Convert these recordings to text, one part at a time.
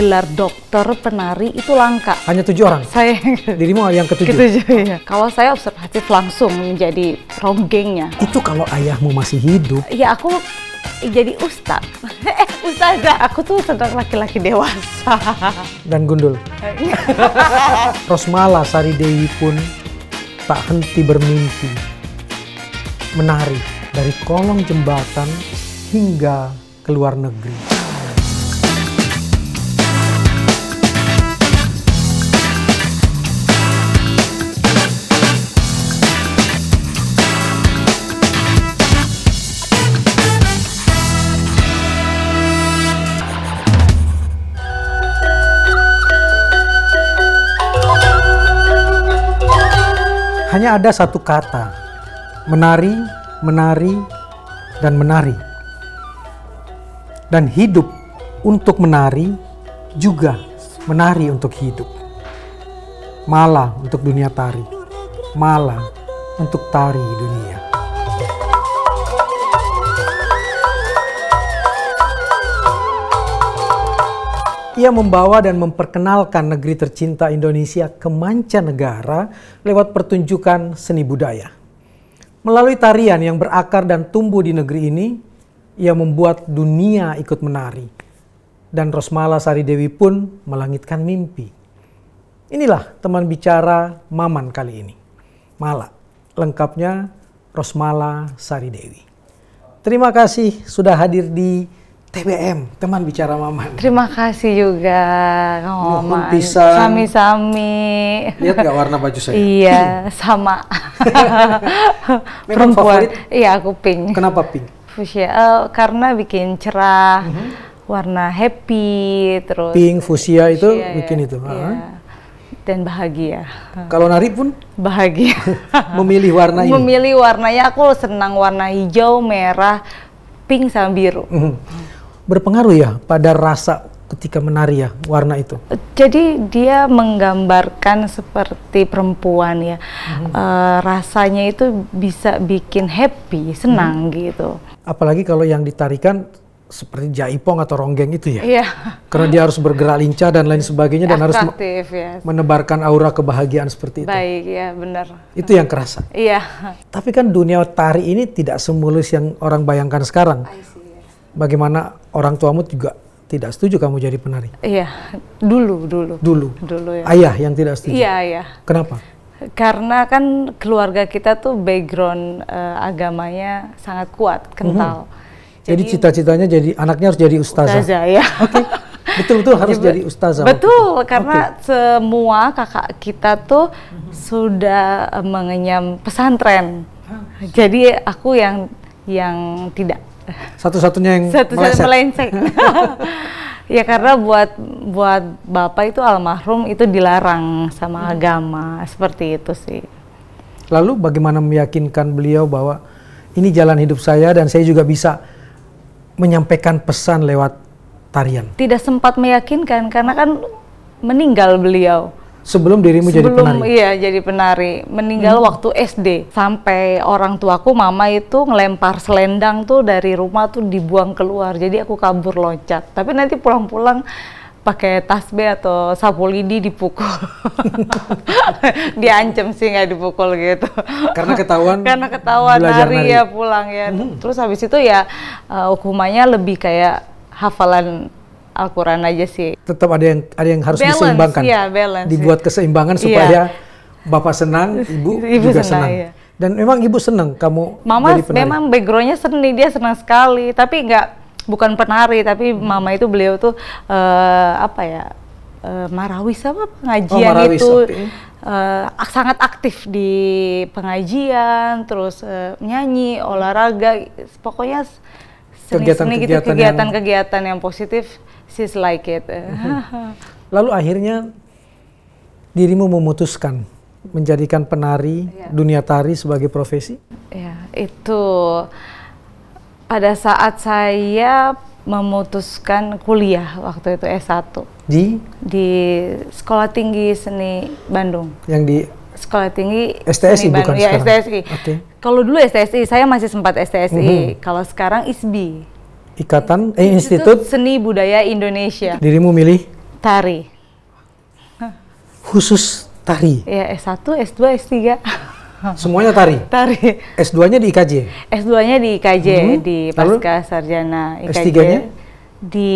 gelar dokter penari itu langka. Hanya tujuh orang. Saya Dirimu yang ketujuh. ketujuh ya. Kalau saya observatif langsung menjadi ronggengnya. Itu kalau ayahmu masih hidup. Ya aku jadi ustad. eh ustazah. Aku tuh sedang laki-laki dewasa. dan gundul. Rosmala Sari Dewi pun tak henti bermimpi menari dari kolong jembatan hingga ke luar negeri. Hanya ada satu kata, menari, menari, dan menari. Dan hidup untuk menari juga menari untuk hidup. Malah untuk dunia tari, malah untuk tari dunia. Ia membawa dan memperkenalkan negeri tercinta Indonesia ke mancanegara lewat pertunjukan seni budaya. Melalui tarian yang berakar dan tumbuh di negeri ini, ia membuat dunia ikut menari. Dan Rosmala Sari Dewi pun melangitkan mimpi. Inilah teman bicara Maman kali ini. Mala, lengkapnya Rosmala Sari Dewi. Terima kasih sudah hadir di TBM, teman bicara Maman. Terima kasih juga Kang Maman. Sami-sami. Lihat nggak warna baju saya? Iya, sama. Memang favorit? Iya, aku pink. Kenapa pink? Fuchsia eh, karena bikin cerah, warna happy, terus Pink, fuchsia itu Fuchsia, bikin ya, itu. iya. ah. Dan bahagia. Kalau nari pun Bahagia. memilih warna ini. Memilih warnanya aku senang warna hijau, merah, pink sama biru. Mhm. Berpengaruh ya pada rasa ketika menari ya warna itu. Jadi dia menggambarkan seperti perempuan ya, Mhm. Eh, rasanya itu bisa bikin happy, senang Mhm. gitu. Apalagi kalau yang ditarikan seperti jaipong atau ronggeng itu ya. Iya. Karena dia harus bergerak lincah dan lain sebagainya dan harus me- Atraktif ya. menebarkan aura kebahagiaan seperti itu. Baik ya, benar. Itu yang kerasa. Iya. Tapi kan dunia tari ini tidak semulus yang orang bayangkan sekarang. Bagaimana orang tuamu juga tidak setuju kamu jadi penari. Iya, dulu dulu. Dulu. Dulu ya. Ayah yang tidak setuju. Iya, iya. Kenapa? Karena kan keluarga kita tuh background eh, agamanya sangat kuat, kental. Jadi cita-citanya jadi anaknya harus jadi ustazah. Ustazah ya. Betul-betul harus jadi ustazah. Betul, karena semua kakak kita tuh sudah eh, mengenyam pesantren. Jadi aku yang yang tidak. Satu-satunya yang satu meleset. melenceng. ya karena buat buat bapak itu almarhum itu dilarang sama Hmm. agama seperti itu sih. Lalu bagaimana meyakinkan beliau bahwa ini jalan hidup saya dan saya juga bisa menyampaikan pesan lewat tarian. Tidak sempat meyakinkan karena kan meninggal beliau. Sebelum dirimu jadi Sebelum penari. iya jadi penari, meninggal waktu SD. Sampai orang tuaku mama itu ngelempar selendang tuh dari rumah tuh dibuang keluar. Jadi aku kabur loncat. Tapi nanti pulang-pulang pakai tasbih atau sapu lidi dipukul. Diancam sih nggak dipukul gitu. Karena ketahuan Karena ketahuan belajar nari, nari. Hmm. ya pulang ya. Terus habis itu ya eh, hukumannya lebih kayak hafalan Al-Quran aja sih. Tetap ada yang ada yang harus Balance, diseimbangkan. iya, balance, Dibuat keseimbangan Iya. supaya bapak senang, ibu, Ibu juga senang, senang. iya. Dan memang ibu senang kamu Mama jadi penari. memang backgroundnya seni, dia senang sekali. Tapi nggak bukan penari, tapi Hmm. mama itu beliau tuh eh, apa ya eh, marawis apa pengajian Oh, marawis, itu oke. eh, ak- sangat aktif di pengajian, terus eh, nyanyi, olahraga, pokoknya seni-seni gitu, Kegiatan-kegiatan yang- yang positif. She's like it. Lalu akhirnya dirimu memutuskan menjadikan penari Iya. dunia tari sebagai profesi? Ya, itu pada saat saya memutuskan kuliah waktu itu S1 Di di Sekolah Tinggi Seni Bandung. yang di Sekolah Tinggi STSI Seni bukan Bandung. Ya, sekarang? STSI. Oke. Kalau dulu STSI, saya masih sempat STSI. Mhm. Kalau sekarang ISBI. ikatan eh institut Seni Budaya Indonesia. dirimu milih Tari. Khusus tari. Ya S1, S2, S3. Semuanya tari. Tari. S2-nya di IKJ. S2-nya di IKJ Mhm. di Lalu? Pasca Sarjana IKJ. S3-nya? Di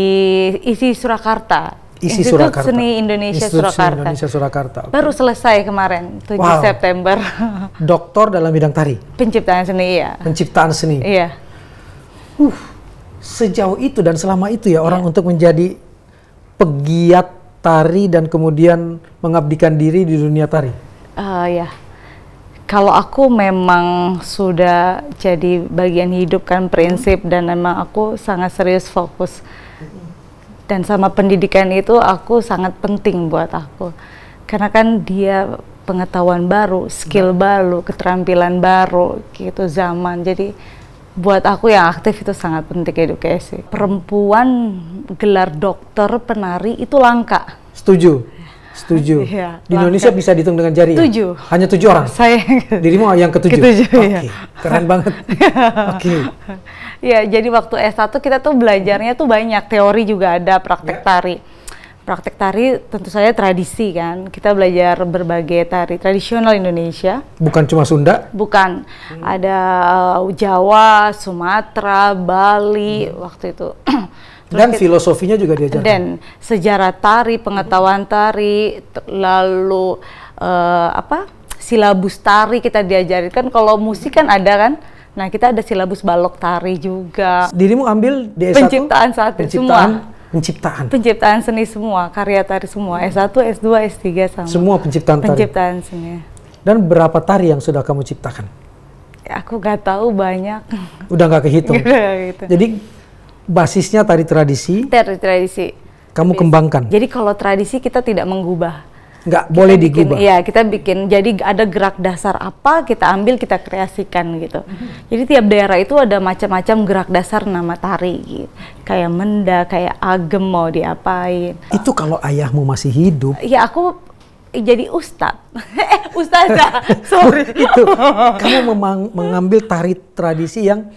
ISI Surakarta. Isi Institut Surakarta. Seni Indonesia Institut Seni Surakarta. Indonesia Surakarta. Oke. Baru selesai kemarin, 7 Wow. September. Doktor dalam bidang tari, Penciptaan seni ya. penciptaan seni. Iya. Sejauh itu dan selama itu ya orang untuk menjadi pegiat tari dan kemudian mengabdikan diri di dunia tari. Eh, ya. Kalau aku memang sudah jadi bagian hidup kan prinsip dan memang aku sangat serius fokus. Dan sama pendidikan itu aku sangat penting buat aku. Karena kan dia pengetahuan baru, skill baru, keterampilan baru gitu zaman. Jadi buat aku yang aktif itu sangat penting edukasi. Perempuan gelar dokter penari itu langka. Setuju? Setuju. Iya, di Indonesia langka. bisa dihitung dengan jari. ya? Tujuh. Hanya tujuh orang. Saya Dirimu yang ketujuh. Ketujuh, Oke, iya. keren banget. Oke. Ya, jadi waktu S1 kita tuh belajarnya tuh banyak, teori juga ada, praktek Ya. tari. Praktek tari tentu saja tradisi kan. Kita belajar berbagai tari tradisional Indonesia. Bukan cuma Sunda, Bukan ada uh, Jawa, Sumatera, Bali waktu itu. Terus dan kita- filosofinya juga diajarkan. dan sejarah tari, pengetahuan tari, lalu eh, apa silabus tari kita diajarin kan kalau musik kan ada kan, nah kita ada silabus balok tari juga, Dirimu ambil di S1? Penciptaan satu, penciptaan, semua. Penciptaan. penciptaan seni semua, karya tari semua, S1, S2, S3 sama. Semua penciptaan tari. penciptaan seni. Dan berapa tari yang sudah kamu ciptakan? Aku gak tahu banyak. Udah nggak kehitung. gitu. Jadi basisnya tari tradisi, Tari tradisi. kamu kembangkan. Jadi kalau tradisi kita tidak mengubah. Nggak boleh digubah. Iya, kita bikin. Jadi ada gerak dasar apa kita ambil kita kreasikan gitu. Jadi tiap daerah itu ada macam-macam gerak dasar nama tari gitu. Kayak menda, kayak agem mau diapain. Itu kalau ayahmu masih hidup, Ya aku jadi ustad. eh, ustazah. Sorry. itu kamu memang- mengambil tari tradisi yang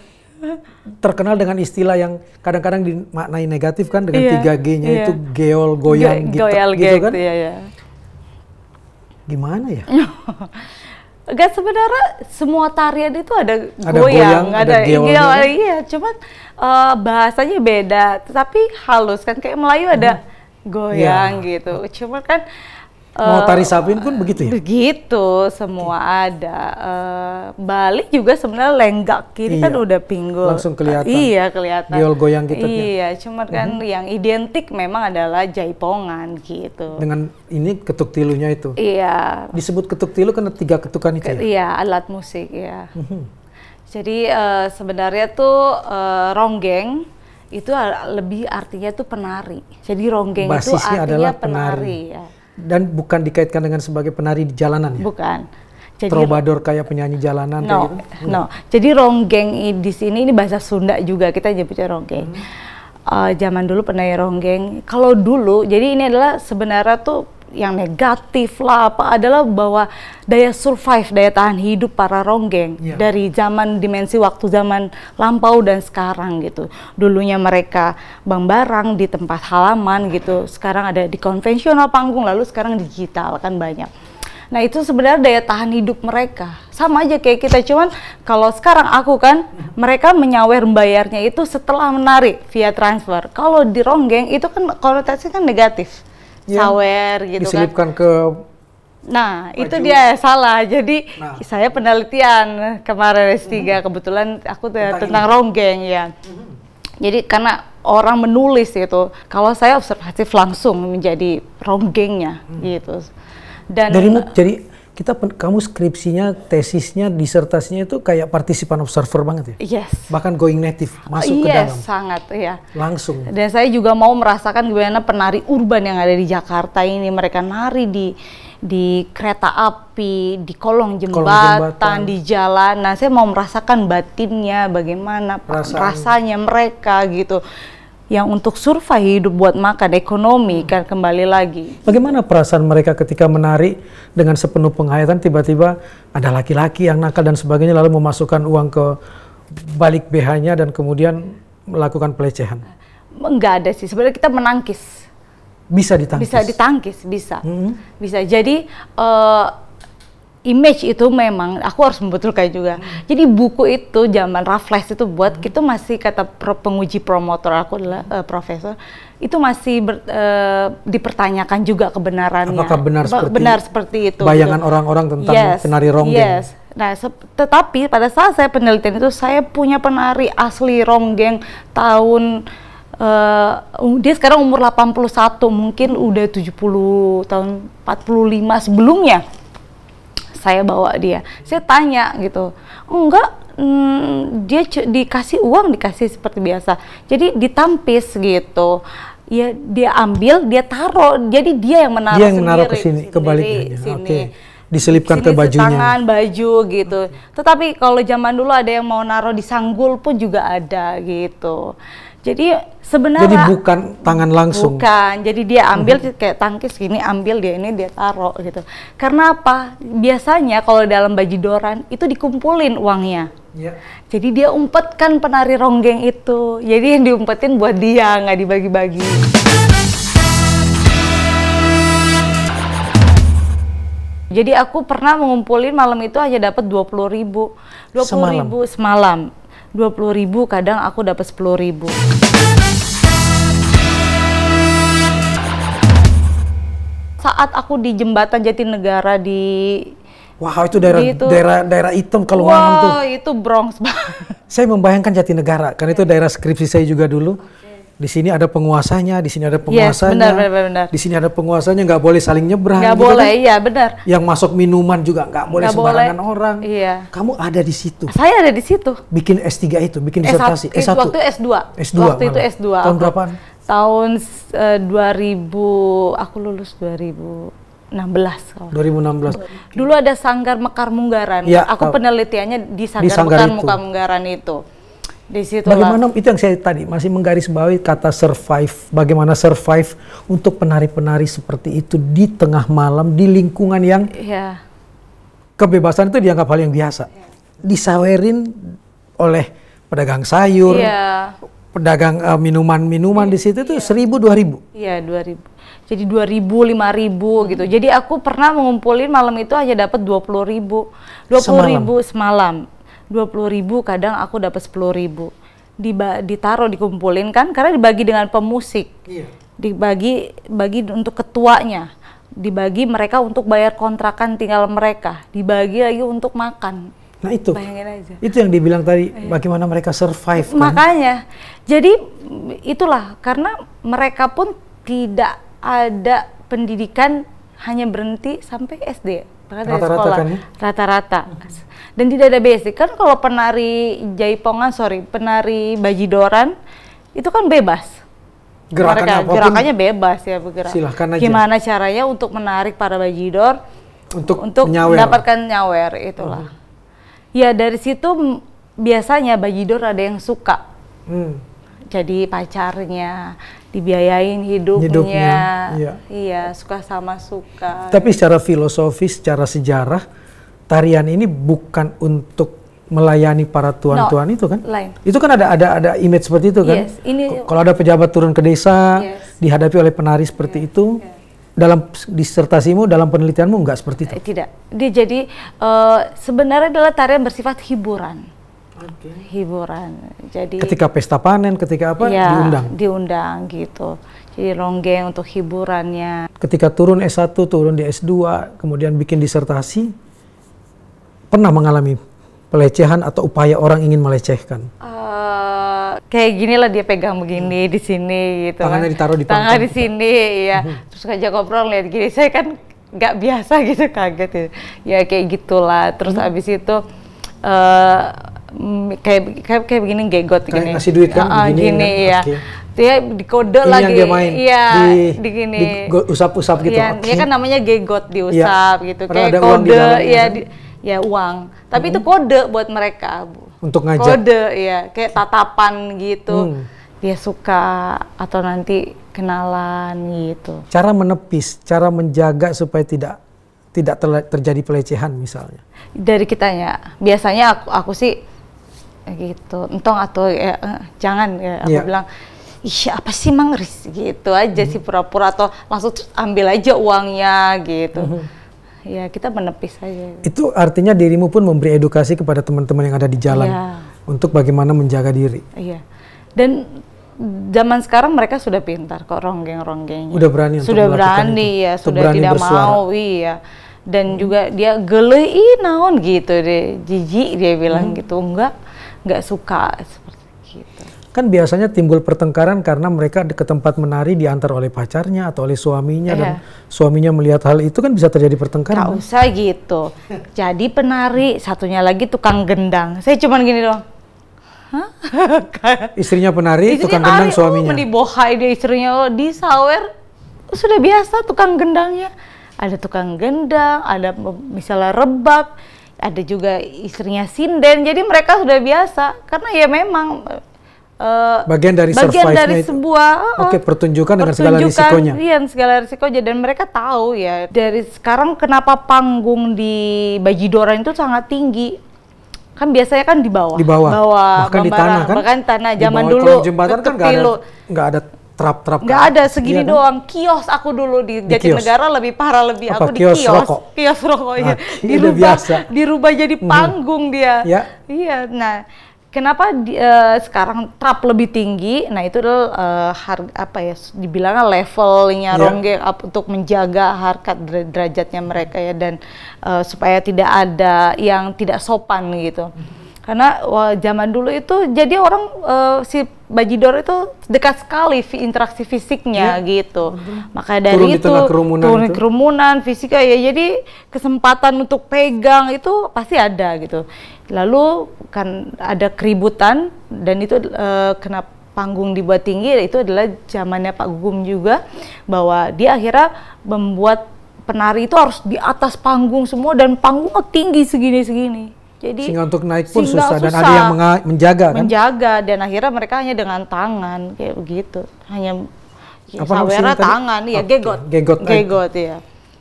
terkenal dengan istilah yang kadang-kadang dimaknai negatif kan dengan Iya, 3G-nya iya. itu geol, goyang, Go- gitu, goyal gitu gitu, kan? ya, ya. Gimana ya? Enggak sebenarnya semua tarian itu ada, Ada goyang, goyang, ada ada iya, iya, cuman eh, bahasanya beda, tapi halus kan kayak Melayu ada goyang gitu. Cuman kan Hmm. Mau tari sapin pun begitu ya? Begitu, semua ada. Eh, Bali juga sebenarnya lenggak kiri kan Iya, udah pinggul. langsung kelihatan. Iya, kelihatan. Geol goyang gitu ya. Iya, cuman kan Mhm. yang identik memang adalah jaipongan gitu. Dengan ini ketuk tilunya itu. Iya, Disebut ketuk tilu karena tiga ketukan itu ya? Iya, alat musik ya. Mhm. Jadi eh, sebenarnya tuh eh, ronggeng itu lebih artinya tuh penari. Jadi ronggeng itu Basisnya artinya adalah penari. ya. Dan bukan dikaitkan dengan sebagai penari di jalanan ya? Bukan. Jadi Troubadour kayak penyanyi jalanan kayak no, gitu? no. Jadi ronggeng di sini ini bahasa Sunda juga kita nyebutnya ronggeng. Hmm. Eh, zaman dulu penari ronggeng. Kalau dulu, jadi ini adalah sebenarnya tuh yang negatif lah apa adalah bahwa daya survive, daya tahan hidup para ronggeng Iya. dari zaman dimensi waktu zaman lampau dan sekarang gitu. Dulunya mereka bang barang di tempat halaman gitu, sekarang ada di konvensional panggung lalu sekarang digital kan banyak. Nah itu sebenarnya daya tahan hidup mereka sama aja kayak kita cuman kalau sekarang aku kan mereka menyawer bayarnya itu setelah menarik via transfer. Kalau di ronggeng itu kan konotasinya kan negatif. Sawer gitu kan. Diselipkan ke Nah, itu Baju. dia salah. Jadi Nah. saya penelitian kemarin S3 kebetulan aku te- Tentang tentang, ronggeng ya. Jadi karena orang menulis itu, kalau saya observatif langsung menjadi ronggengnya gitu. Dan darimu jadi kita kamu skripsinya tesisnya disertasinya itu kayak partisipan observer banget ya yes. bahkan going native masuk ke yes, dalam sangat ya. langsung Dan saya juga mau merasakan gimana penari urban yang ada di Jakarta ini mereka nari di di kereta api, di kolong jembatan, jembatan. di jalan. Nah, saya mau merasakan batinnya bagaimana Perasaan. rasanya mereka gitu. Yang untuk survive hidup buat makan ekonomi kan kembali lagi. Bagaimana perasaan mereka ketika menari dengan sepenuh penghayatan tiba-tiba ada laki-laki yang nakal dan sebagainya lalu memasukkan uang ke balik BH-nya dan kemudian melakukan pelecehan. Enggak ada sih, sebenarnya kita menangkis. bisa ditangkis. Bisa ditangkis, bisa. Hmm. Bisa. Jadi eh, image itu memang aku harus membetulkan juga. Jadi buku itu zaman Raffles itu buat itu masih kata pro- penguji promotor aku adalah eh, profesor itu masih ber- eh, dipertanyakan juga kebenarannya. Apakah benar seperti benar seperti itu? bayangan gitu. orang-orang tentang Yes, penari ronggeng? Yes. Nah, tetapi pada saat saya penelitian itu saya punya penari asli ronggeng tahun um, dia sekarang umur 81, mungkin udah 70 tahun 45 sebelumnya saya bawa dia. Saya tanya gitu, enggak, mm, dia dikasih uang dikasih seperti biasa. Jadi ditampis gitu. Ya dia ambil, dia taruh. Jadi dia yang menaruh Dia yang menaruh ke sendiri, sini, sendiri. Oke. Diselipkan Sini ke bajunya. Tangan, baju gitu. Tetapi kalau zaman dulu ada yang mau naruh di sanggul pun juga ada gitu. Jadi sebenarnya Jadi bukan tangan langsung. Bukan, jadi dia ambil kayak tangkis gini, ambil dia ini dia taruh gitu. Karena apa? Biasanya kalau dalam bajidoran itu dikumpulin uangnya. Ya. Jadi dia umpetkan penari ronggeng itu. Jadi yang diumpetin buat dia, nggak dibagi-bagi. Jadi aku pernah mengumpulin malam itu hanya dapat 20.000 ribu. 20 Semalam? ribu semalam. 20 ribu kadang aku dapat 10 ribu. Saat aku di jembatan Jatinegara di Wah itu daerah itu. daerah daerah hitam kalau malam tuh. Wow, itu Bronx banget. Saya membayangkan Jatinegara karena itu daerah skripsi saya juga dulu. Di sini ada penguasanya, di sini ada penguasanya. benar, benar, benar. Di sini ada penguasanya nggak boleh saling nyebrang. Nggak gitu boleh, kan. iya benar. Yang masuk minuman juga nggak boleh Nggak sembarangan boleh. orang. Iya. Kamu ada di situ. Saya ada di situ. Bikin S3 itu, bikin S1, disertasi. itu S1. Waktu S2. S2 Waktu itu malah. S2. Tahun aku. Tahun eh, 2000, aku lulus 2016 kalau. 2016. Dulu ada Sanggar Mekar Munggaran. Iya, aku tahu. penelitiannya di Sanggar, Sanggar Mekar itu. Muka Munggaran itu. Di situ Bagaimana itu yang saya tadi masih menggarisbawahi kata survive. Bagaimana survive untuk penari-penari seperti itu di tengah malam di lingkungan yang Iya. kebebasan itu dianggap hal yang biasa. Disawerin oleh pedagang sayur, Iya. Pedagang eh, minuman-minuman di situ tuh seribu dua ribu. Iya, 2000. Jadi 2000, 5000 gitu. Jadi aku pernah mengumpulin malam itu hanya dapat 20.000. 20.000 semalam. 20.000 kadang aku dapat 10.000. Diba ditaruh dikumpulin kan karena dibagi dengan pemusik. Iya. Dibagi bagi untuk ketuanya. Dibagi mereka untuk bayar kontrakan tinggal mereka. Dibagi lagi untuk makan. Nah itu, Bayangin aja. itu yang dibilang tadi bagaimana mereka survive. kan? Makanya, jadi itulah karena mereka pun tidak ada pendidikan hanya berhenti sampai SD, Rata-rata kan ya? rata-rata. Dan tidak ada basic kan kalau penari jaipongan, sorry, penari bajidoran itu kan bebas. Gerakan Mereka- apa pun gerakannya bebas ya bergerak. silahkan aja. Gimana caranya untuk menarik para bajidor untuk, untuk menyawer. mendapatkan nyawer itulah. Ya dari situ biasanya bajidor ada yang suka Hmm. jadi pacarnya, dibiayain hidupnya, Hidupnya, iya. iya suka sama suka. Tapi secara filosofis, secara sejarah, tarian ini bukan untuk melayani para tuan-tuan No, itu kan? lain. Itu kan ada ada ada image seperti itu kan? Yes, ini- Kalau ada pejabat turun ke desa, Yes. dihadapi oleh penari seperti itu, dalam disertasimu, dalam penelitianmu nggak seperti itu? Eh, Tidak, dia jadi eh, sebenarnya adalah tarian bersifat hiburan, hiburan. Jadi Ketika pesta panen, ketika apa, ya, diundang. diundang gitu. Jadi ronggeng untuk hiburannya. Ketika turun S1, turun di S2, kemudian bikin disertasi, pernah mengalami pelecehan atau upaya orang ingin melecehkan? Eh, kayak gini lah dia pegang begini di sini gitu Tangannya kan. ditaruh di tangan di sini ya terus ngajak ngobrol lihat gini. Saya kan nggak biasa gitu kaget ya, ya kayak gitulah. Terus Hmm. abis itu mm, kayak kayak kayak begini gegot Kayak gini. ngasih duit kan, ah, begini gini kan, ya oke. dia dikode Ini lagi. yang dia main, iya di- di, gini. di usap-usap gitu, Iya, dia kan namanya gegot diusap gitu. Padahal kayak kode dalamnya, ya kan? di, ya uang. Tapi itu kode buat mereka bu. Untuk ngajak. kode ya kayak tatapan gitu. Hmm. dia suka atau nanti kenalan gitu. Cara menepis, cara menjaga supaya tidak tidak terjadi pelecehan misalnya. dari kitanya. Biasanya aku aku sih eh, gitu. Entong atau ya, eh, jangan ya aku Iya. bilang iya apa sih mang gitu aja Hmm. sih pura-pura atau langsung ambil aja uangnya gitu ya kita menepis aja Itu artinya dirimu pun memberi edukasi kepada teman-teman yang ada di jalan Iya. untuk bagaimana menjaga diri. iya dan zaman sekarang mereka sudah pintar kok ronggeng-ronggengnya Udah berani sudah berani itu. ya sudah berani tidak bersuara. mau iya dan juga dia gele ih naon gitu deh jijik dia bilang Hmm. gitu enggak enggak suka seperti Kan biasanya timbul pertengkaran karena mereka ke tempat menari diantar oleh pacarnya atau oleh suaminya dan suaminya melihat hal itu kan bisa terjadi Gak pertengkaran. usah gitu. Jadi penari, satunya lagi tukang gendang. Saya cuman gini doang. Hah? Kayak- Istrinya penari, Istrinya tukang gendang suaminya. Oh, dibohai dia istrinya. Oh, di sawer sudah biasa tukang gendangnya. Ada tukang gendang, ada misalnya rebab, ada juga istrinya sinden. Jadi mereka sudah biasa karena ya memang eh, Bagian dari bagian dari itu. sebuah oh, Oke, pertunjukan dengan segala pertunjukan, risikonya. Iya, segala risikonya dan mereka tahu ya. Dari sekarang kenapa panggung di Bajidoran itu sangat tinggi? Kan biasanya kan di bawah. Di bawah, bahkan di Bambara, tanah kan. Bahkan tanah Di zaman bawah dulu. jembatan kan nggak ada, nggak ada trap-trap. Nggak kan? ada segini Iya kan? doang. Kios aku dulu di, Di? Jatinegara lebih parah lebih Apa, aku di kios kios. rokok? Kios rokok ya. Ah, iya, udah dirubah, biasa. dirubah jadi panggung dia. Ya. Iya. Nah, kenapa di- eh, sekarang trap lebih tinggi? Nah, itu adalah eh, harga apa ya? Dibilangnya levelnya Ya. ronggeng up untuk menjaga harkat der- derajatnya mereka ya dan eh, supaya tidak ada yang tidak sopan gitu. Karena wah, zaman dulu itu jadi orang eh, si Bajidor itu dekat sekali interaksi fisiknya gitu. Maka dari Turun di itu tengah kerumunan turun di itu. kerumunan fisika ya jadi kesempatan untuk pegang itu pasti ada gitu. Lalu kan ada keributan dan itu eh, kena panggung dibuat tinggi itu adalah zamannya Pak Gugum juga bahwa dia akhirnya membuat penari itu harus di atas panggung semua dan panggungnya tinggi segini-segini. Jadi Sehingga untuk naik pun sehingga susah, dan ada susah yang menjaga kan? menjaga dan akhirnya mereka hanya dengan tangan kayak begitu hanya ya, Apa sawera tangan ya Oke, gegot gegot gegot ya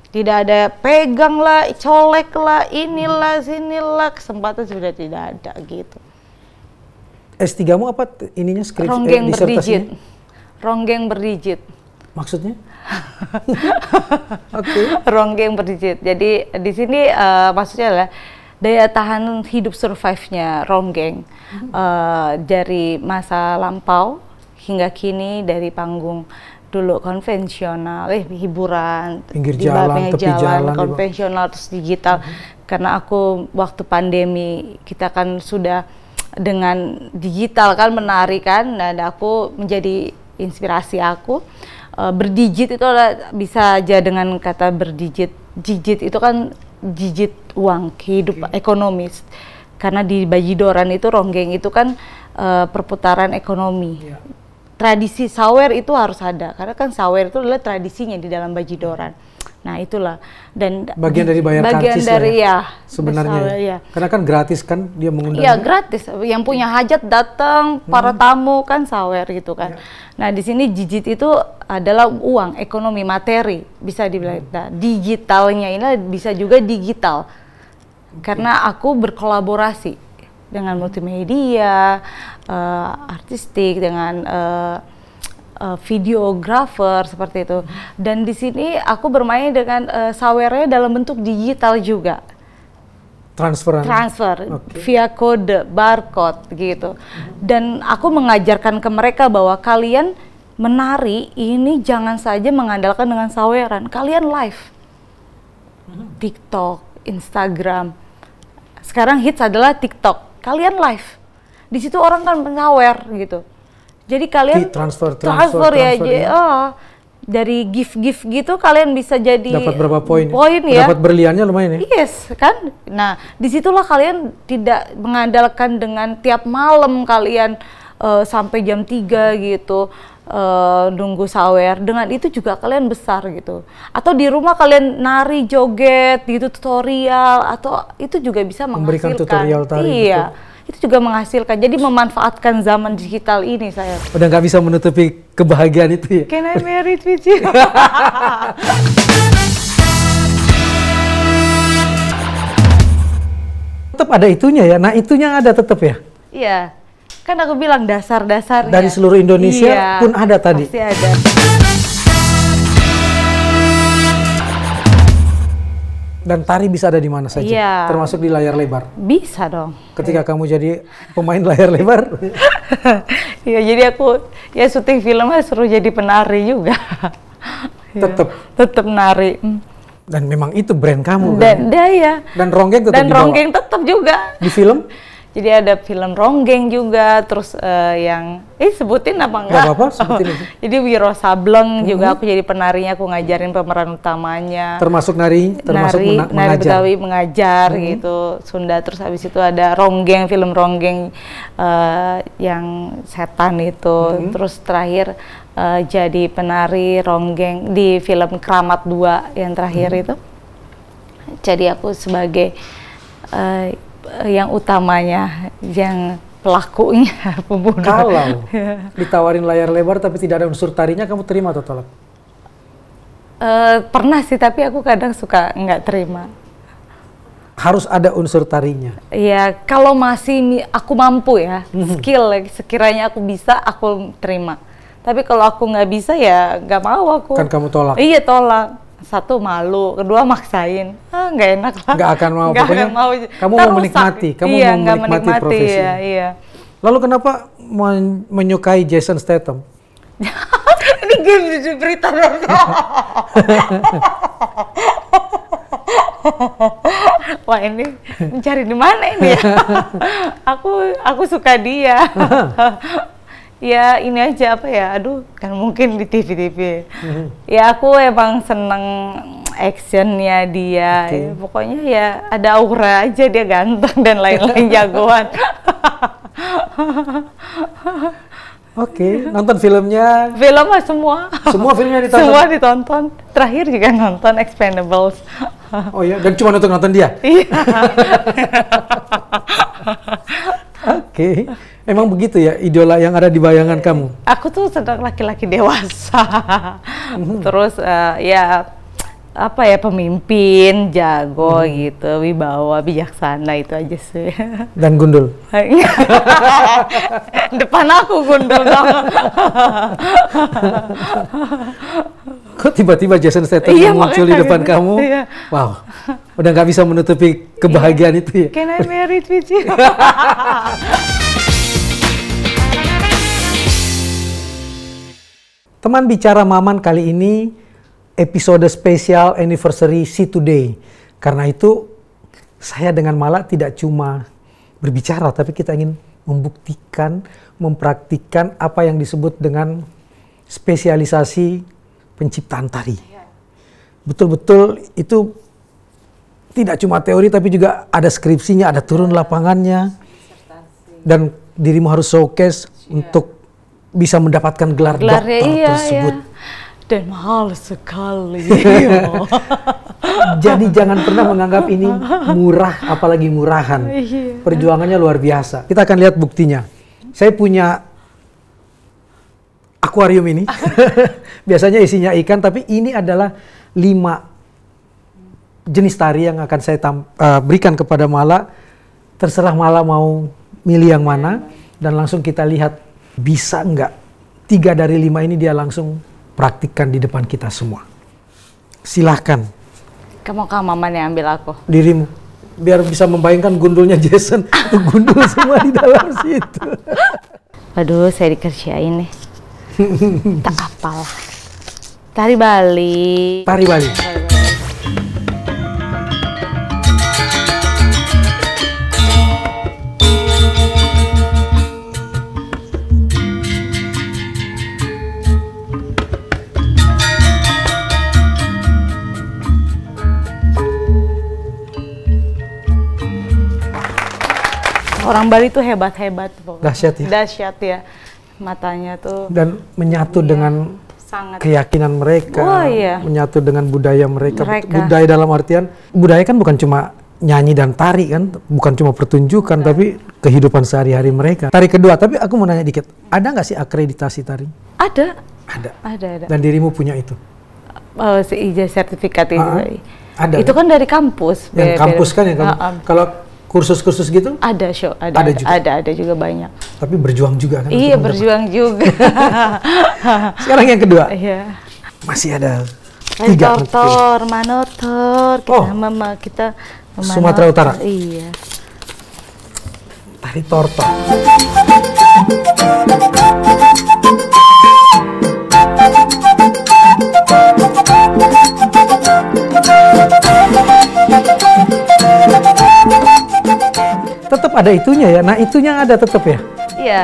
tidak ada pegang lah colek lah inilah sinilah kesempatan sudah tidak ada gitu S3-mu apa ininya skripsi eh, ronggeng berdijit disertasinya? ronggeng berdijit Maksudnya? Oke. ronggeng berdijit. Jadi di sini eh, maksudnya adalah daya tahan hidup survive-nya ronggeng eh, dari masa lampau hingga kini dari panggung dulu konvensional, eh hiburan, Pinggir di jalan, tepi jalan, di konvensional terus digital. Karena aku waktu pandemi kita kan sudah dengan digital kan menari kan, dan aku menjadi inspirasi aku. Eh, berdigit itu bisa aja dengan kata berdigit. Jijit itu kan jijit uang kehidupan ekonomis. Karena di Bajidoran itu ronggeng itu kan eh, perputaran ekonomi. Iya. tradisi sawer itu harus ada. Karena kan sawer itu adalah tradisinya di dalam Bajidoran nah itulah dan Bagian dari bayar bagian karcis dari ya, ya Sebenarnya. bersawer, ya. ya. Karena kan gratis kan dia mengundang. Iya gratis. Yang punya hajat datang, para Hmm. tamu kan sawer gitu kan. Iya. Nah di sini digit itu adalah uang, ekonomi, materi bisa dibilang. Hmm. Nah, digitalnya ini bisa juga digital. Karena aku berkolaborasi dengan multimedia, eh, artistik, dengan eh, eh, videografer seperti itu. Dan di sini aku bermain dengan eh, sawernya dalam bentuk digital juga. Transferan. transfer Oke. via kode barcode gitu. Dan aku mengajarkan ke mereka bahwa kalian menari ini jangan saja mengandalkan dengan saweran kalian live. TikTok Instagram. Sekarang hits adalah TikTok. Kalian live. Di situ orang kan mensawer gitu jadi kalian Di- transfer, transfer, ya transfer, jadi, ya. oh, dari gift gift gitu kalian bisa jadi Dapat berapa poin? poin ya Dapat berliannya lumayan ya. Yes, kan? Nah, di situlah kalian tidak mengandalkan dengan tiap malam kalian eh, sampai jam 3 gitu eh, nunggu sawer. Dengan itu juga kalian besar gitu. Atau di rumah kalian nari, joget, gitu tutorial atau itu juga bisa Memberikan menghasilkan. tutorial tari, Iya. Itu juga menghasilkan. Jadi memanfaatkan zaman digital ini saya. Udah nggak bisa menutupi kebahagiaan itu ya. Can I marry with you? Tetap ada itunya ya. Nah itunya ada tetap ya. Iya, Kan aku bilang dasar-dasarnya. Dari seluruh Indonesia Iya, pun ada tadi. Pasti ada. Dan tari bisa ada di mana saja, Iya. termasuk di layar lebar. Bisa dong. Ketika kamu jadi pemain layar lebar, Iya, jadi aku ya syuting filmnya suruh jadi penari juga. Iya, Tetep. Tetep nari. Hmm. dan memang itu brand kamu kan? Dan dia ya. Dan ronggeng tetap Dan ronggeng tetap juga. Di film? Jadi ada film ronggeng juga, terus eh, yang eh sebutin apa enggak? Nggak apa-apa, sebutin aja. Jadi Wiro Sableng juga aku jadi penarinya, aku ngajarin pemeran utamanya. Termasuk nari, termasuk nari, mena- nari mengajar. Betawi mengajar gitu Sunda terus habis itu ada ronggeng film ronggeng eh, yang setan itu Hmm. terus terakhir eh, jadi penari ronggeng di film Keramat 2 yang terakhir Hmm. itu jadi aku sebagai eh, yang utamanya yang pelakunya pembunuh Kalau ditawarin layar lebar tapi tidak ada unsur tarinya, kamu terima atau tolak? Eh, pernah sih tapi aku kadang suka nggak terima Harus ada unsur tarinya. Ya, kalau masih aku mampu ya, Mhm. skill ya, sekiranya aku bisa, aku terima. Tapi kalau aku nggak bisa ya nggak mau aku. Kan kamu tolak. Iya tolak. Satu malu, kedua maksain. Ah nggak enak lah. Nggak akan mau, Nggak pokoknya akan mau. kamu Ntar mau rusak. menikmati, kamu iya, mau nggak menikmati profesi. Iya, iya. Lalu kenapa men- menyukai Jason Statham? Ini game berita Wah ini mencari di mana ini ya? aku aku suka dia. Ya ini aja apa ya? Aduh kan mungkin di TV-TV. ya aku emang seneng actionnya dia. Oke. Ya, pokoknya ya ada aura aja dia ganteng dan lain-lain jagoan. Oke, nonton filmnya. Film semua. Semua filmnya ditonton? Semua ditonton. Terakhir juga nonton Expendables. Oh ya, dan cuma nonton nonton dia. Iya. Oke, emang begitu ya idola yang ada di bayangan kamu. Aku tuh sedang laki-laki dewasa. Terus eh, ya apa ya pemimpin, jago gitu, wibawa, bijaksana itu aja sih. Dan gundul. Depan aku gundul dong. Kok tiba-tiba Jason Statham Iya, muncul di depan gitu. kamu? Iya. Wow, udah nggak bisa menutupi kebahagiaan itu ya. Can I marry with you? Teman bicara Maman kali ini episode spesial anniversary See Today. Karena itu saya dengan Mala tidak cuma berbicara tapi kita ingin membuktikan, mempraktikkan apa yang disebut dengan spesialisasi penciptaan tari. Betul-betul itu tidak cuma teori tapi juga ada skripsinya, ada turun lapangannya. Dan dirimu harus showcase untuk bisa mendapatkan gelar Gelarnya dokter iya, tersebut. iya. Dan mahal sekali. Jadi jangan pernah menganggap ini murah, apalagi murahan. Iya. Perjuangannya luar biasa. Kita akan lihat buktinya. Saya punya akuarium ini. Biasanya isinya ikan, tapi ini adalah lima jenis tari yang akan saya tam- eh, berikan kepada Mala. Terserah Mala mau milih yang mana, dan langsung kita lihat bisa nggak tiga dari lima ini dia langsung praktikkan di depan kita semua. Silahkan Kamu kah maman yang ambil aku? dirimu biar bisa membayangkan gundulnya Jason itu gundul semua di dalam situ. Waduh, saya dikerjain nih. tak apalah. Tari Bali. Tari Bali. Orang Bali tuh hebat-hebat pokoknya. Dahsyat ya. Dahsyat ya. Matanya tuh Dan menyatu dengan sangat keyakinan mereka, Oh, iya. menyatu dengan budaya mereka. Mereka. Budaya dalam artian budaya kan bukan cuma nyanyi dan tari kan, bukan cuma pertunjukan tapi kehidupan sehari-hari mereka. Tari kedua, tapi aku mau nanya dikit, ada nggak sih akreditasi tari? ada. Ada. Ada, ada. Dan dirimu punya itu? Oh, si ijazah sertifikat itu. Ah, ada, Itu kan? kan dari kampus. Yang kampus kan ya kamu. Ah, ah. Kalau kursus-kursus gitu? Ada show, ada, Ada ada, juga? ada, ada juga banyak. Tapi berjuang juga kan? Iya berjuang juga. mendapat- Sekarang yang kedua, Iya. masih ada Tiga tortor, manotor, kita Oh. mama kita memanotor. Sumatera Utara? Iya. Tari tortor. Tetap ada itunya ya. Nah, itunya ada tetap ya. Iya.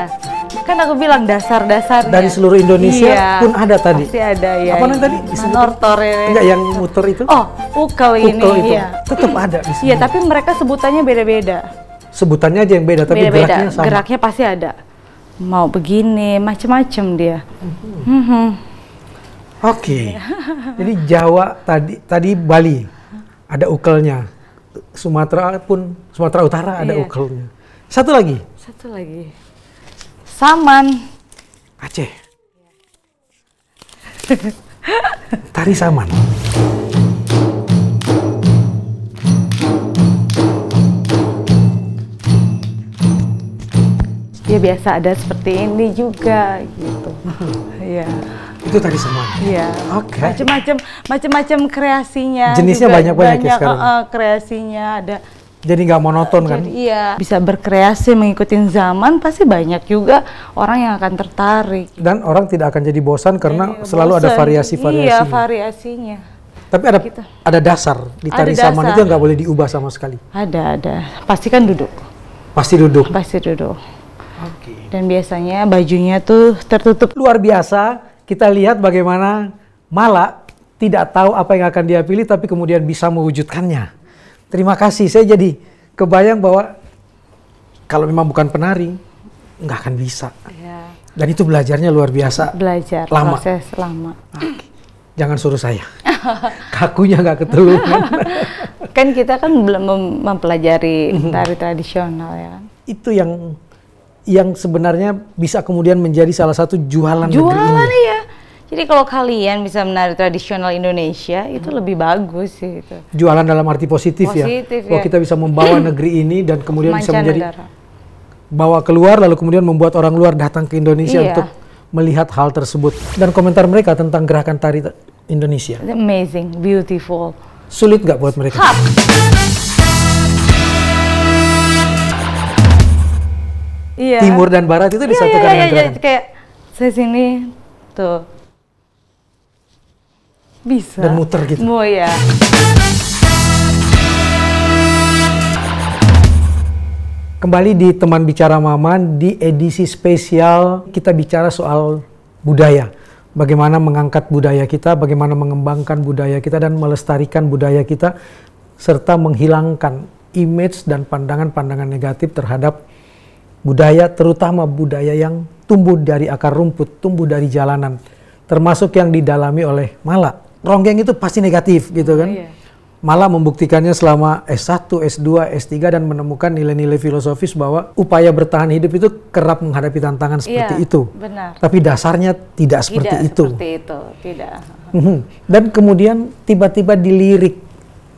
Kan aku bilang dasar-dasarnya. Dari seluruh Indonesia Iya, pun ada tadi. Pasti ada ya. Apa namanya tadi? Manortor ya. Enggak yang muter itu? Oh, ukel ini. Ukel itu. Iya. Tetap ada di sini. Iya, tapi mereka sebutannya beda-beda. Sebutannya aja yang beda, tapi Beda-beda. geraknya sama. Geraknya pasti ada. Mau begini, macem-macem dia. Mhm. Oke. Jadi Jawa tadi tadi Bali ada ukelnya. Sumatera pun Sumatera Utara ada Iya. ukelnya. Satu lagi Satu lagi. Saman. Aceh. Tari Saman. Ya biasa ada seperti ini juga gitu. Iya. Itu tari Saman. Iya. Oke. Macam-macam macam-macam kreasinya. Jenisnya banyak-banyak ya sekarang? uh, kreasinya ada. Jadi nggak monoton kan? Jadi iya, bisa berkreasi mengikuti zaman pasti banyak juga orang yang akan tertarik. Dan orang tidak akan jadi bosan karena Jadi selalu ada bosan. variasi-variasi. Iya, variasinya. Tapi ada Gitu. ada dasar di Ada tari Saman dasar. itu nggak boleh diubah sama sekali. Ada, ada. Pasti kan duduk. Pasti duduk. Pasti duduk. Oke. Dan biasanya bajunya tuh tertutup. Luar biasa, kita lihat bagaimana Mala tidak tahu apa yang akan dia pilih tapi kemudian bisa mewujudkannya. Terima kasih, saya jadi kebayang bahwa kalau memang bukan penari, nggak akan bisa. Ya, Dan itu belajarnya luar biasa. belajar Lama. proses lama. Jangan suruh saya. Kakunya nggak ketulungan. kan kita kan belum mem- mempelajari Mhm. tari tradisional ya kan. itu yang yang sebenarnya bisa kemudian menjadi salah satu jualan, negeri Jualan ini. ya. Jadi kalau kalian bisa menari tradisional Indonesia itu lebih bagus sih itu. Jualan dalam arti positif, ya. Positif, Bahwa ya. kita bisa membawa negeri ini dan kemudian bisa menjadi bawa keluar lalu kemudian membuat orang luar datang ke Indonesia Iya. untuk melihat hal tersebut dan komentar mereka tentang gerakan tari ta- Indonesia It's amazing, beautiful. sulit nggak buat mereka Hap. Iya. timur dan barat itu Iya, disatukan iya, dengan iya, gerakan. Iya, kayak saya sini tuh. Bisa. Dan muter gitu. mau ya kembali di teman bicara Maman di edisi spesial kita bicara soal budaya. Bagaimana mengangkat budaya kita bagaimana mengembangkan budaya kita dan melestarikan budaya kita serta menghilangkan image dan pandangan-pandangan negatif terhadap budaya terutama budaya yang tumbuh dari akar rumput, tumbuh dari jalanan, termasuk yang didalami oleh Mala. Ronggeng itu pasti negatif gitu kan. iya. Mala membuktikannya selama S1, S2, S3 dan menemukan nilai-nilai filosofis bahwa upaya bertahan hidup itu kerap menghadapi tantangan seperti Iya, itu. benar. Tapi dasarnya tidak seperti tidak itu. seperti itu tidak Mhm. Dan kemudian tiba-tiba dilirik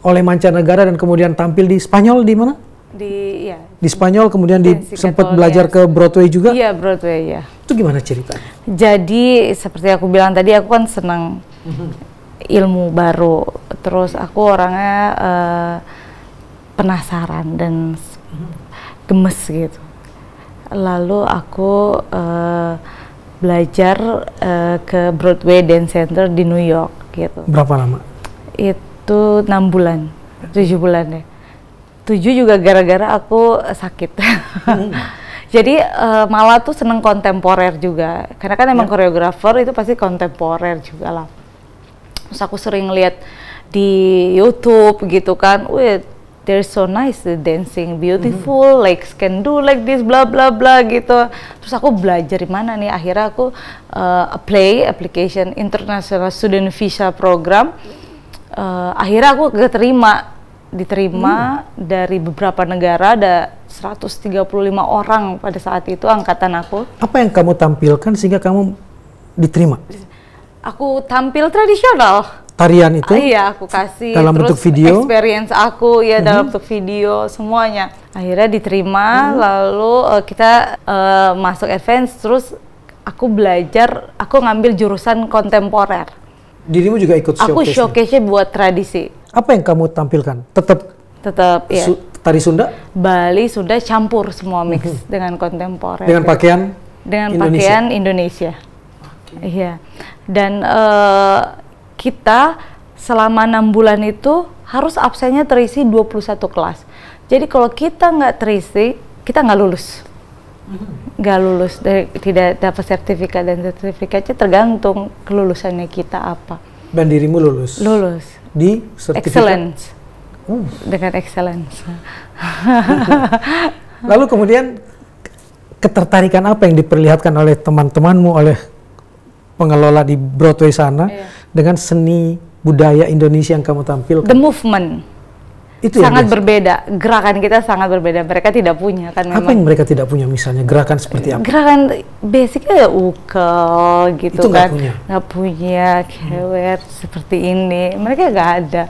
oleh mancanegara dan kemudian tampil di Spanyol di mana? Di ya Di Spanyol kemudian di Dance sempat belajar ke Broadway juga. iya Broadway ya Itu gimana ceritanya? jadi seperti aku bilang tadi aku kan senang ilmu baru. Terus aku orangnya eh, penasaran dan gemes gitu. Lalu aku eh, belajar eh, ke Broadway Dance Center di New York gitu. Berapa lama? itu enam bulan tujuh bulan ya tujuh juga gara-gara aku sakit. Jadi eh, malah tuh seneng kontemporer juga. Karena kan emang koreografer itu pasti kontemporer juga lah. Terus aku sering lihat di YouTube gitu kan wih they're so nice the dancing beautiful like can do like this bla bla bla gitu. Terus aku belajar di mana nih? Akhirnya aku uh, apply application international student visa program. Eh, akhirnya aku keterima diterima dari beberapa negara ada 135 orang pada saat itu angkatan aku Apa yang kamu tampilkan sehingga kamu diterima? aku tampil tradisional tarian itu Ah, iya, aku kasih dalam terus bentuk video? experience aku ya dalam bentuk video semuanya. Akhirnya diterima, lalu eh, kita eh, masuk advance, terus aku belajar, aku ngambil jurusan kontemporer. dirimu juga ikut Aku showcase. showcase-nya buat tradisi, Apa yang kamu tampilkan? Tetap tetap ya. su- tari Sunda Bali sudah campur semua mix dengan kontemporer. dengan pakaian dengan Indonesia? pakaian Indonesia. Iya. Dan eh, kita selama enam bulan itu harus absennya terisi 21 kelas. Jadi kalau kita nggak terisi, kita nggak lulus. Nggak lulus, dari, tidak dapat sertifikat dan sertifikatnya tergantung kelulusannya kita apa. dan dirimu lulus Lulus. Di sertifikat. Excellence. Oh. Dengan excellence. Lalu kemudian ketertarikan apa yang diperlihatkan oleh teman-temanmu oleh pengelola di Broadway sana Iya. dengan seni budaya Indonesia yang kamu tampilkan? The movement. Itu sangat berbeda. Gerakan kita sangat berbeda. Mereka tidak punya kan Apa yang mereka tidak punya misalnya gerakan seperti apa? Gerakan basicnya ya ukel gitu Itu kan. punya? Nggak punya kewer seperti ini. Mereka nggak ada.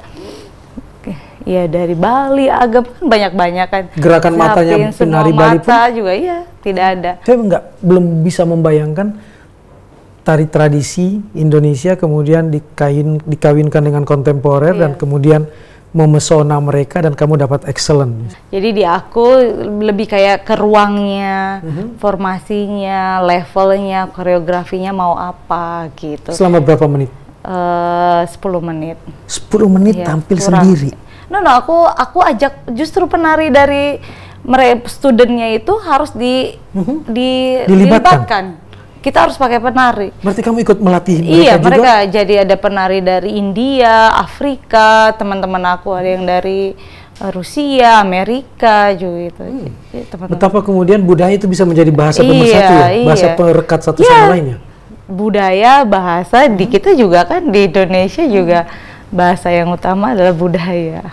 Ya dari Bali, agam kan banyak-banyak kan. Gerakan matanya Siapin semua penari Bali pun? mata juga iya, tidak ada. Saya nggak belum bisa membayangkan tari tradisi Indonesia kemudian dikain dikawinkan dengan kontemporer dan Iya. kemudian memesona mereka dan kamu dapat excellent. Jadi di aku lebih kayak ke ruangnya, Mhm. formasinya, levelnya, koreografinya mau apa gitu. Selama berapa menit? Eh 10 menit. 10 menit Iya, tampil kurang. sendiri. No, no, aku aku ajak justru penari dari mereka studentnya itu harus di, di Mhm. Dilibatkan. dilibatkan. Kita harus pakai penari. Berarti kamu ikut melatih mereka iya, juga? mereka jadi ada penari dari India, Afrika, teman-teman aku ada yang dari eh, Rusia, Amerika juga gitu. Jadi teman-teman Betapa kemudian budaya itu bisa menjadi bahasa Iya, pemersatu ya, bahasa iya. perekat satu Iya. sama lainnya. budaya, bahasa di kita juga kan di Indonesia juga bahasa yang utama adalah budaya.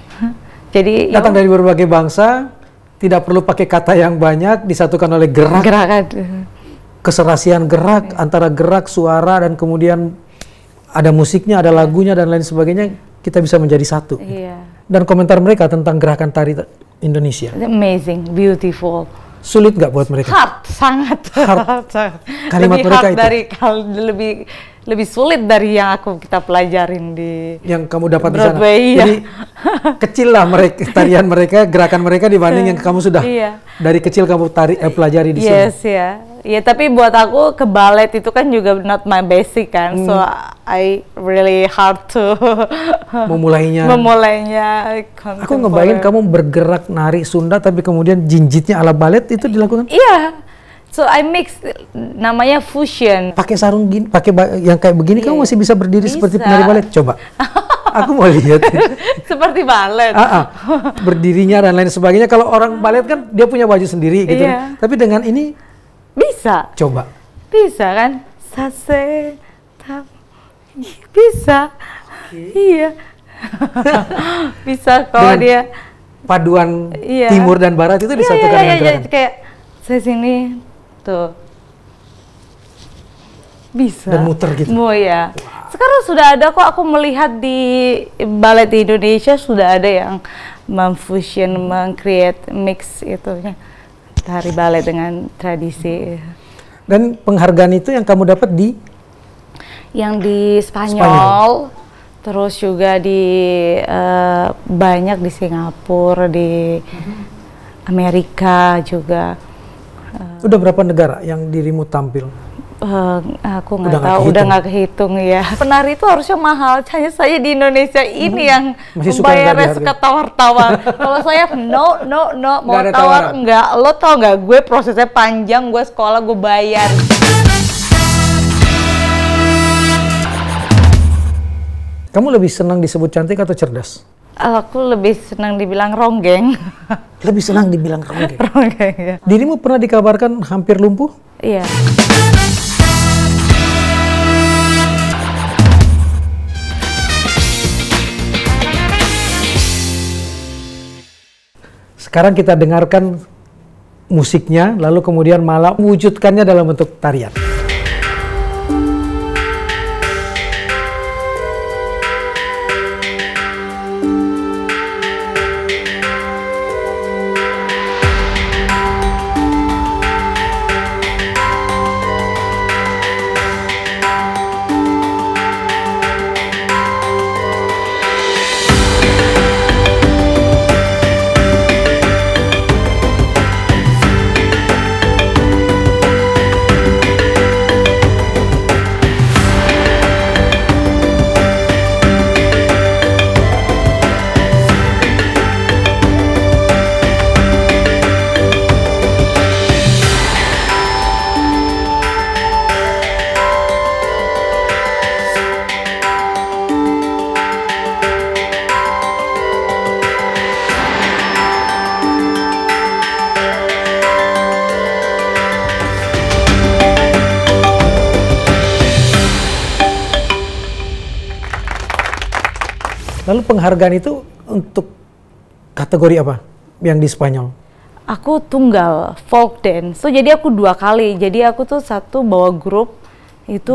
Jadi ya Datang dari berbagai bangsa, tidak perlu pakai kata yang banyak, disatukan oleh gerak, gerakan keserasian gerak antara gerak, suara dan kemudian ada musiknya, ada lagunya dan lain sebagainya, kita bisa menjadi satu. iya Dan komentar mereka tentang gerakan tari ta- Indonesia, amazing beautiful sulit nggak buat mereka? hard sangat Hard. Kalimat lebih mereka hard itu. dari lebih lebih sulit dari yang aku kita pelajarin di yang kamu dapat di sana. Broadway, iya. Jadi kecil lah mereka tarian mereka, gerakan mereka dibanding yang kamu sudah Iya. dari kecil kamu tari eh, pelajari di sini. yes ya ya tapi buat aku ke ballet itu kan juga not my basic kan so Hmm. I really hard to Memulainya. memulainya Aku ngebayangin kamu bergerak nari Sunda tapi kemudian jinjitnya ala balet itu dilakukan iya so I mix namanya fusion pakai sarung gini, pakai yang kayak begini kamu masih bisa berdiri seperti Iya. Bisa. penari balet. Coba. Aku mau lihat. seperti ballet ah, ah. Berdirinya dan lain sebagainya. Kalau orang balet kan dia punya baju sendiri gitu. Iya. Tapi dengan ini bisa? Coba. bisa kan? Sase tap. Bisa. Iya. Bisa kalau Dengan dia. Paduan Iya. timur dan barat itu Iya, disatukan iya, dengan iya, gerakan. iya, kayak saya sini tuh. Bisa. Dan muter gitu. mau ya sekarang sudah ada kok. Aku melihat di ballet di Indonesia sudah ada yang memfusion mengcreate mix itu ya tari ballet dengan tradisi Dan penghargaan itu yang kamu dapat di yang di Spanyol, Spanyol. terus juga di eh, banyak di Singapura di Amerika juga udah berapa negara yang dirimu tampil? Eh, aku Udah nggak nggak tahu, udah kehitung. nggak kehitung ya. Penari itu harusnya mahal. Hanya saya di Indonesia ini yang Hmm. Masih suka nggak bayarnya suka tawar-tawar. Kalau saya no, no, no, mau Nggak ada tawar enggak. Lo tau nggak? Gue prosesnya panjang. Gue sekolah gue bayar. Kamu lebih senang disebut cantik atau cerdas? Aku lebih senang dibilang ronggeng. Lebih senang dibilang ronggeng. ronggeng ya. Dirimu pernah dikabarkan hampir lumpuh? Iya. Sekarang kita dengarkan musiknya, lalu kemudian malah mewujudkannya dalam bentuk tarian. Lalu penghargaan itu untuk kategori apa yang di Spanyol? Aku tunggal folk dance. So jadi aku dua kali. Jadi aku tuh satu bawa grup itu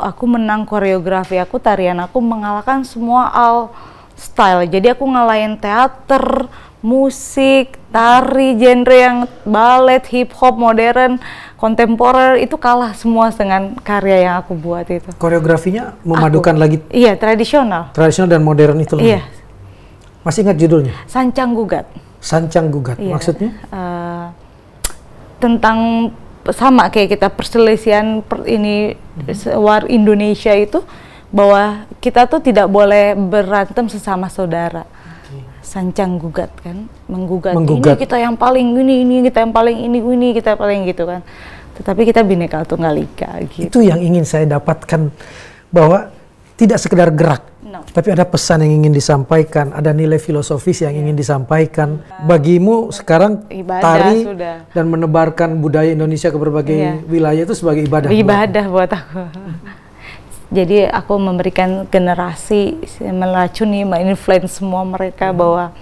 aku menang koreografi aku tarian aku mengalahkan semua all style. Jadi aku ngalahin teater, musik, tari, genre yang ballet, hip hop, modern, kontemporer itu kalah semua dengan karya yang aku buat itu. Koreografinya memadukan Aku. lagi Iya, tradisional. tradisional dan modern itu lagi. Iya, Masih ingat judulnya? sancang gugat. Sancang gugat. Iya. Maksudnya? Eh, tentang sama kayak kita perselisihan per, ini war Indonesia itu bahwa kita tuh tidak boleh berantem sesama saudara. Sancang gugat kan, menggugat. Menggugat. Ini kita yang paling ini, ini kita yang paling ini, ini kita paling gitu kan. Tetapi kita bineka tunggal ika gitu. Itu yang ingin saya dapatkan bahwa tidak sekedar gerak, No. tapi ada pesan yang ingin disampaikan, ada nilai filosofis yang ingin disampaikan. Bagimu sekarang Ibadah tari sudah. dan menebarkan budaya Indonesia ke berbagai Iya. wilayah itu sebagai ibadah. ibadah buat aku. Jadi aku memberikan generasi melacuni, menginfluence semua mereka bahwa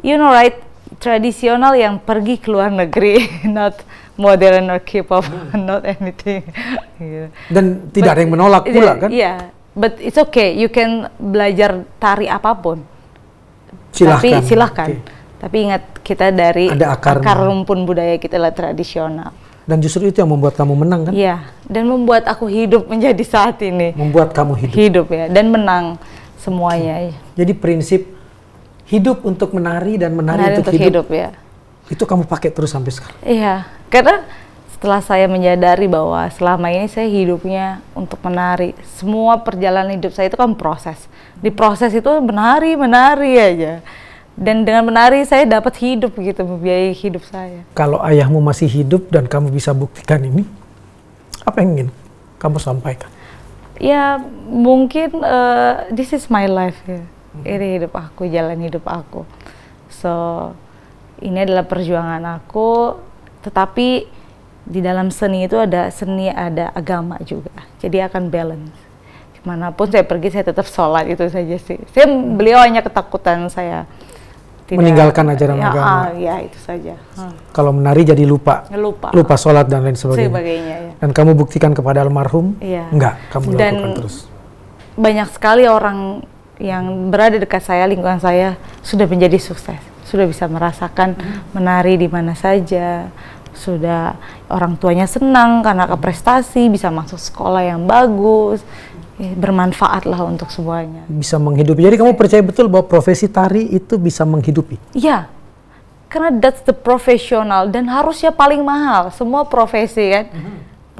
you know right tradisional yang pergi ke luar negeri, not modern or K-pop, not anything. Gitu. Dan tidak But- ada yang menolak pula Iya, kan? Iya, but it's okay. You can belajar tari apa pun. Silahkan. Tapi silahkan. Oke. Tapi ingat kita dari Ada akarnya. akar rumpun budaya kita lah tradisional. Dan justru itu yang membuat kamu menang kan? Iya, dan membuat aku hidup menjadi saat ini. Membuat kamu hidup. Hidup ya, dan menang semuanya. Jadi prinsip hidup untuk menari dan menari, Menari untuk, untuk hidup, hidup ya. itu kamu pakai terus sampai sekarang. Iya, karena setelah saya menyadari bahwa selama ini saya hidupnya untuk menari. Semua perjalanan hidup saya itu kan proses. Di proses itu menari, menari aja. Dan dengan menari saya dapat hidup gitu, membiayai hidup saya. Kalau ayahmu masih hidup dan kamu bisa buktikan ini, apa yang ingin kamu sampaikan? Ya mungkin eh, this is my life ya. Ini hidup aku, jalan hidup aku. So ini adalah perjuangan aku, tetapi di dalam seni itu ada seni, ada agama juga. Jadi akan balance. Ke mana pun saya pergi, saya tetap sholat itu saja sih. Saya beliau hanya ketakutan saya Meninggalkan ajaran ya, agama. ah, ya itu saja. Hmm. Kalau menari jadi lupa, Lupa. lupa sholat dan lain sebagainya. Sebagainya ya. Dan kamu buktikan kepada almarhum? Iya. Enggak, kamu Dan- lakukan terus. banyak sekali orang yang berada dekat saya, lingkungan saya sudah menjadi sukses, sudah bisa merasakan menari di mana saja, sudah orang tuanya senang karena ke prestasi, bisa masuk sekolah yang bagus, bermanfaat lah untuk semuanya. Bisa menghidupi. Jadi kamu percaya betul bahwa profesi tari itu bisa menghidupi? Iya, karena that's the profesional dan harusnya paling mahal semua profesi kan.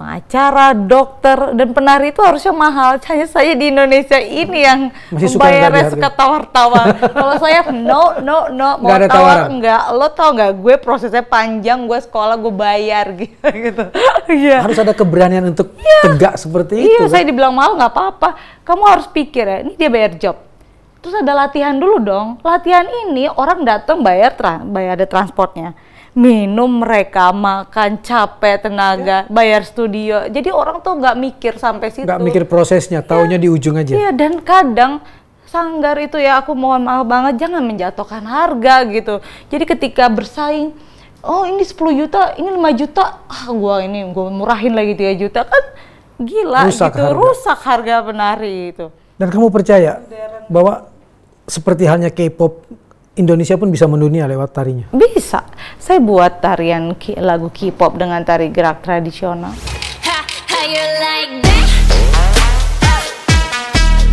Pengacara, dokter, dan penari itu harusnya mahal. Hanya saya di Indonesia ini yang Masih membayarnya suka tawar-tawar. Kalau saya no, no, no, mau Nggak ada tawar tawaran? enggak. Lo tau nggak? Gue prosesnya panjang, gue sekolah gue bayar gitu. gitu. Iya. Harus ada keberanian untuk tegak seperti Iya, itu. kan? saya dibilang mahal nggak apa-apa. Kamu harus pikir ya, ini dia bayar job. Terus ada latihan dulu dong. Latihan ini orang datang bayar tra- bayar ada transportnya. Minum mereka makan capek tenaga bayar studio. Jadi orang tuh nggak mikir sampai situ. Nggak mikir prosesnya, taunya di ujung aja. Iya dan kadang sanggar itu ya aku mohon maaf banget jangan menjatuhkan harga gitu. Jadi ketika bersaing, oh ini 10 juta, ini 5 juta, ah gua ini gua murahin lagi 3 juta kan gila Rusak gitu, harga. rusak harga penari itu. Dan kamu percaya bahwa seperti halnya K-pop, Indonesia pun bisa mendunia lewat tarinya. Bisa. Saya buat tarian lagu K-pop dengan tari gerak tradisional. Ha, how you like that?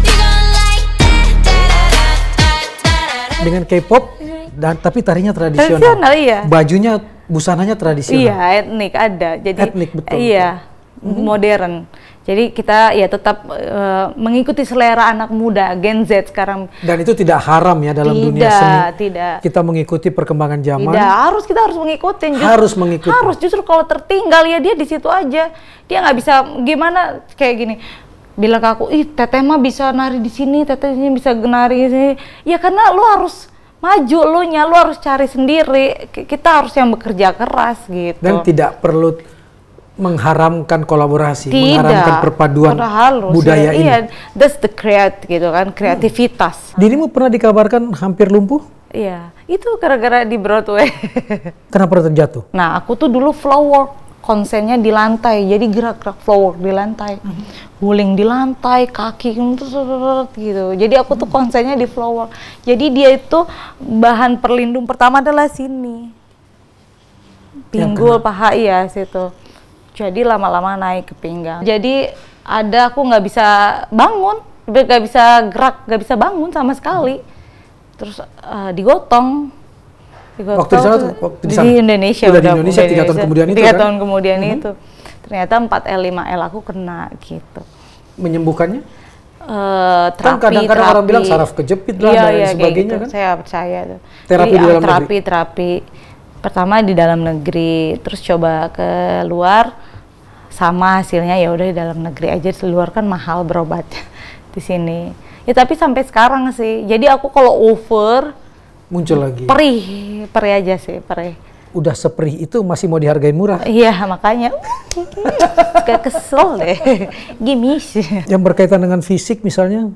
You gon' like that? Da-da-da-da-da-da. Dengan K-pop dan tapi tarinya tradisional. Tradisional, iya. Bajunya busananya tradisional. Iya, etnik ada. Jadi Etnik, betul. Iya, modern. Jadi kita ya tetap eh, mengikuti selera anak muda Gen Z sekarang. Dan itu tidak haram ya dalam dunia Tidak, seni. tidak. Kita mengikuti perkembangan zaman. Tidak harus kita harus mengikuti. Harus mengikuti. Harus justru kalau tertinggal ya dia di situ aja. Dia nggak bisa gimana kayak gini. Bilang ke aku, ih teteh mah bisa nari di sini, tetehnya bisa nari di sini. Ya karena lu harus maju lu nya, lu harus cari sendiri. Kita harus yang bekerja keras gitu. Dan tidak perlu mengharamkan kolaborasi, Tidak. mengharamkan perpaduan Karena halus, budaya ya. ini. Iya, that's the create gitu kan, kreativitas. Dirimu pernah dikabarkan hampir lumpuh? Iya, itu gara-gara di Broadway. Kenapa terjatuh? nah, aku tuh dulu flow work, konsennya di lantai, jadi gerak-gerak flow work di lantai. Guling di lantai, kaki gitu. Jadi aku tuh konsennya di flow work. Jadi dia itu bahan perlindung pertama adalah sini. Pinggul, paha iya situ. Jadi lama-lama naik ke pinggang. Jadi ada aku nggak bisa bangun, nggak bisa gerak, nggak bisa bangun sama sekali. Terus eh, digotong. digotong Waktu di sana tuh waktu di di, sana? Indonesia Udah di Indonesia, tiga tahun kemudian itu tiga kan? tahun kemudian itu ternyata 4 L 5 L aku kena gitu Menyembuhkannya? Eh, Kan terapi kadang-kadang orang terapi. bilang saraf kejepit lah Iya, dan iya, sebagainya gitu. kan? saya percaya tuh Terapi Jadi, di ah, dalam terapi negeri? terapi pertama di dalam negeri terus coba ke luar sama hasilnya ya udah di dalam negeri aja di luar kan mahal berobat di sini ya tapi sampai sekarang sih jadi aku kalau over Muncul lagi. perih perih aja sih perih Udah seperih itu masih mau dihargain murah. iya makanya gak kesel deh gimis Yang berkaitan dengan fisik misalnya,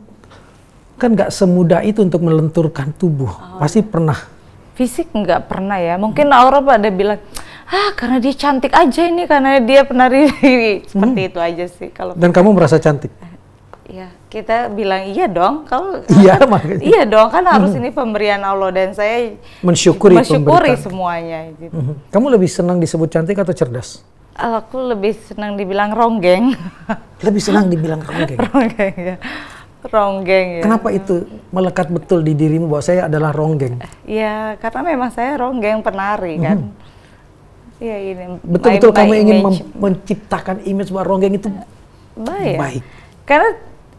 kan nggak semudah itu untuk melenturkan tubuh. Oh. Pasti pernah. fisik nggak pernah ya mungkin Aura pada bilang ah karena dia cantik aja ini karena dia penari seperti itu aja sih kalau Dan kamu merasa cantik. ya kita bilang iya dong kalau Iya, makanya. iya dong kan harus ini pemberian Allah dan saya Mensyukuri, mensyukuri pemberitaan. semuanya gitu. Mhm. Kamu lebih senang disebut cantik atau cerdas? aku lebih senang dibilang ronggeng Lebih senang dibilang ronggeng. ronggeng ya ronggeng ya Kenapa itu melekat betul di dirimu bahwa saya adalah ronggeng? ya karena memang saya ronggeng penari kan Iya ini Mhm. Betul-betul kamu ingin image. mem- menciptakan image bahwa ronggeng itu baik. Baik. Karena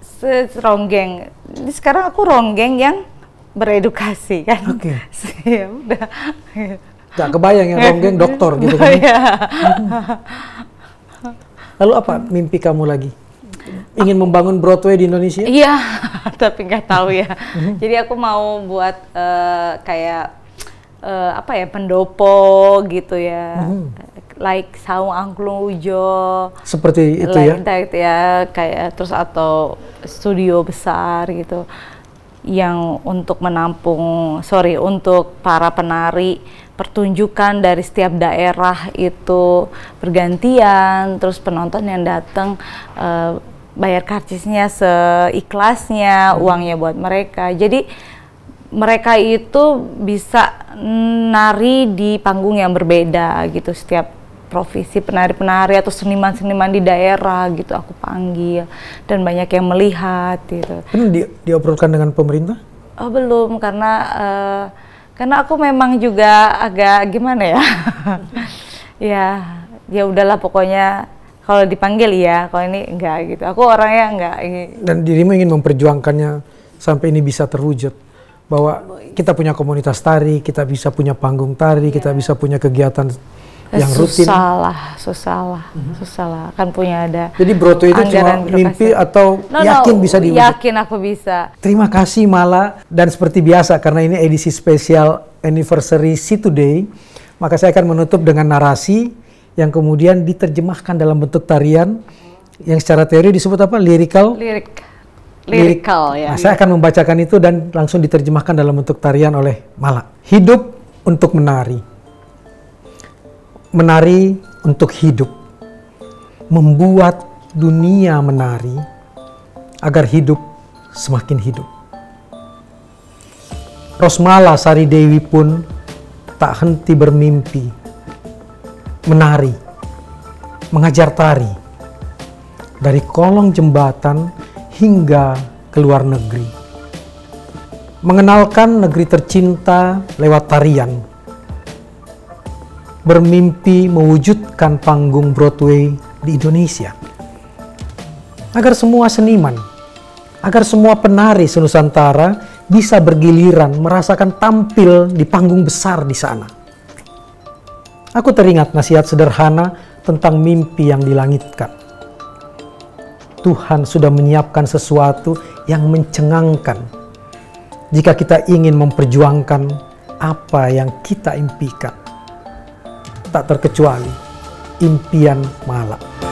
se- ronggeng. Sekarang aku ronggeng yang beredukasi kan. Oke. ya udah. gak kebayang ya ronggeng dokter gitu kan. Iya. Lalu apa mimpi kamu lagi? Ingin membangun Broadway di Indonesia? Iya, tapi nggak tahu ya. Jadi aku mau buat eh, kayak eh, apa ya pendopo gitu ya. Mhm. Like saung angklung ujo. Seperti itu ya? that ya kayak terus atau studio besar gitu yang untuk menampung sorry untuk para penari pertunjukan dari setiap daerah itu bergantian terus penonton yang datang eh, bayar karcisnya seikhlasnya uangnya buat mereka jadi mereka itu bisa nari di panggung yang berbeda gitu setiap profesi penari-penari atau seniman-seniman di daerah gitu aku panggil dan banyak yang melihat gitu. Kan di, diobrolkan dengan pemerintah? Oh belum karena eh, karena aku memang juga agak gimana ya ya ya udahlah pokoknya kalau dipanggil ya kalau ini enggak gitu aku orangnya enggak ini- Dan dirimu ingin memperjuangkannya sampai ini bisa terwujud. Bahwa kita punya komunitas tari, kita bisa punya panggung tari, kita bisa punya kegiatan yang rutin. susah lah susah lah susah lah kan punya ada Jadi Broadway itu cuma mimpi atau No, no, yakin bisa diwujud? yakin aku bisa Terima kasih Mala dan seperti biasa karena ini edisi spesial anniversary See Today, maka saya akan menutup dengan narasi yang kemudian diterjemahkan dalam bentuk tarian yang secara teori disebut apa? Lyrical. Lirik. Lirikal ya Nah, saya akan membacakan itu dan langsung diterjemahkan dalam bentuk tarian oleh Mala. Hidup untuk menari. Menari untuk hidup. Membuat dunia menari agar hidup semakin hidup. Rosmala Sari Dewi pun tak henti bermimpi. Menari, mengajar tari, dari kolong jembatan hingga ke luar negeri. Mengenalkan negeri tercinta lewat tarian. Bermimpi mewujudkan panggung Broadway di Indonesia. Agar semua seniman, agar semua penari senusantara bisa bergiliran merasakan tampil di panggung besar di sana. Aku teringat nasihat sederhana tentang mimpi yang dilangitkan. Tuhan sudah menyiapkan sesuatu yang mencengangkan. Jika kita ingin memperjuangkan apa yang kita impikan, tak terkecuali impian Mala.